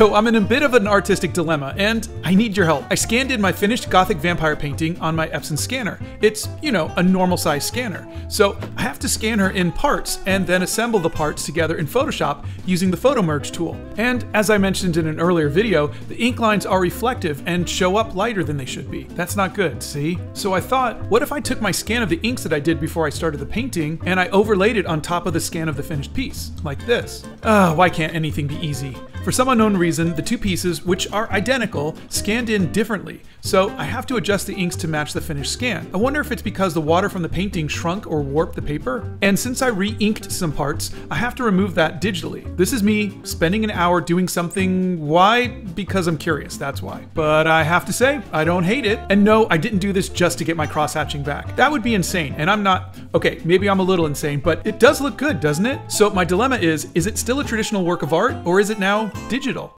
So I'm in a bit of an artistic dilemma, and I need your help. I scanned in my finished Gothic vampire painting on my Epson scanner. It's, you know, a normal size scanner. So I have to scan her in parts and then assemble the parts together in Photoshop using the Photo Merge tool. And as I mentioned in an earlier video, the ink lines are reflective and show up lighter than they should be. That's not good, see? So I thought, what if I took my scan of the inks that I did before I started the painting and I overlaid it on top of the scan of the finished piece, like this? Ah, why can't anything be easy? For some unknown reason, the two pieces, which are identical, scanned in differently, so I have to adjust the inks to match the finished scan. I wonder if it's because the water from the painting shrunk or warped the paper? And since I re-inked some parts, I have to remove that digitally. This is me spending an hour doing something, why? Because I'm curious, that's why. But I have to say, I don't hate it. And no, I didn't do this just to get my cross-hatching back. That would be insane, and I'm not, okay, maybe I'm a little insane, but it does look good, doesn't it? So my dilemma is, is it still a traditional work of art, or is it now digital?